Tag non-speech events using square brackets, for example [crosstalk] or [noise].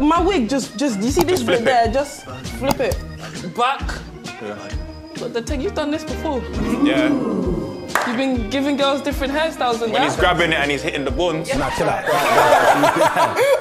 My wig just, just, you see this flip [laughs] bit there? Just flip it. Back. Yeah. But the thing, you've done this before. Yeah. You've been giving girls different hairstyles and When that. he's grabbing it and he's hitting the buns. Nah, chill out. [laughs] [laughs]